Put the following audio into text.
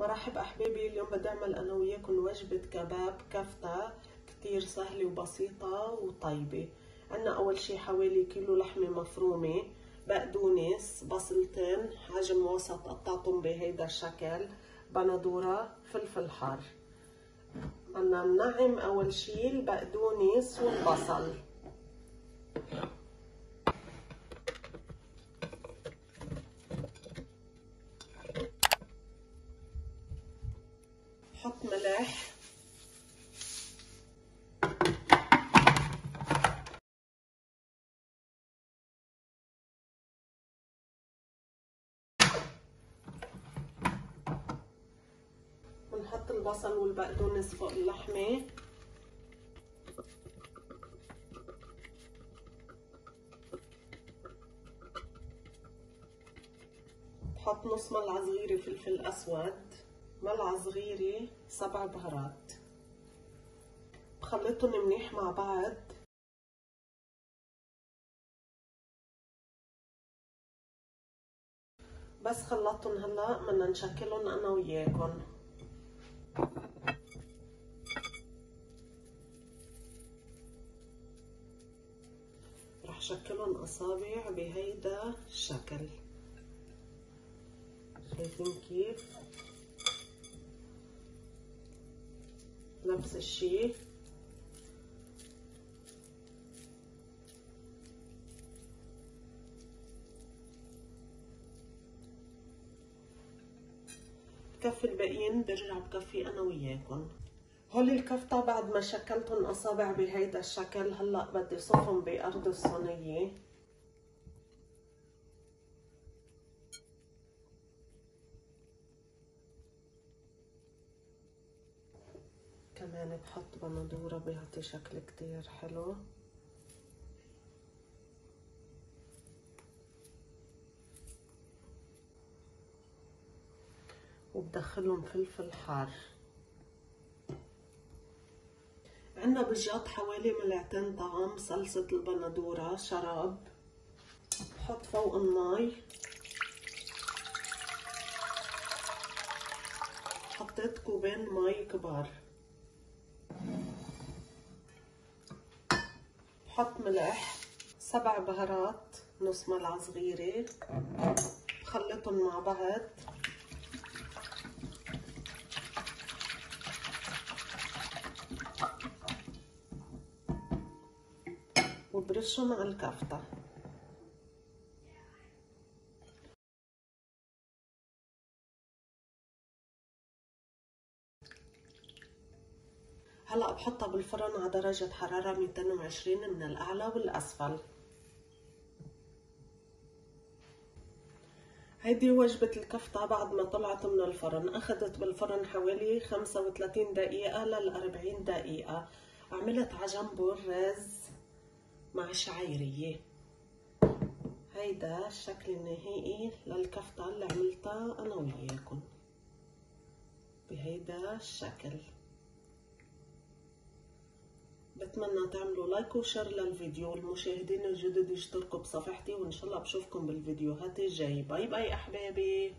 مرحب أحبابي اليوم بدي اعمل أنا وياكم وجبة كباب كفتة كتير سهلة وبسيطة وطيبة. عنا أول شي حوالي كيلو لحمة مفرومة بقدونس بصلتين حجم وسط قطعتهم بهيدا الشكل بندورة فلفل حار. بدنا ننعم أول شي البقدونس والبصل. حط ملح ونحط البصل والبقدونس فوق اللحمة. بحط نص ملعقة صغيره فلفل أسود. ملعقة صغيرة سبع بهارات. بخلطهم منيح مع بعض. بس خلطتهم هلا بدنا نشكلهم أنا وياكم. رح شكلهم أصابع بهيدا الشكل. شايفين كيف؟ نفس الشيء. بكفي الباقيين برجع بكفي أنا وياكم هول الكفتة بعد ما شكلتهم أصابع بهيدا الشكل هلأ بدي صفهم بأرض الصينية. كمان بحط بندورة بيعطي شكل كتير حلو. وبدخلهم فلفل حار. عنا بجاط حوالي ملعقتين طعم صلصة البندورة شراب. بحط فوق المي حطيت كوبين مي كبار. بحط ملح سبع بهارات نص ملعقة صغيرة. بخلطهم مع بعض. وبرشهم على الكفتة. هلا بحطها بالفرن على درجة حرارة 220 من الأعلى والأسفل. هيدي وجبة الكفتة بعد ما طلعت من الفرن. أخذت بالفرن حوالي 35 دقيقة لل 40 دقيقة. عملت على جنبه الرز مع شعيرية. هيدا الشكل النهائي للكفتة اللي عملتها أنا وياكم بهيدا الشكل. بتمنى تعملوا like و share للفيديو. المشاهدين الجدد يشتركوا بصفحتي وإن شاء الله بشوفكم بالفيديوهات الجاي bye bye أحبابي.